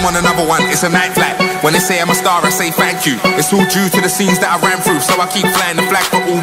I'm on another one, it's a night flight. When they say I'm a star, I say thank you. It's all due to the scenes that I ran through, so I keep flying the flag for all.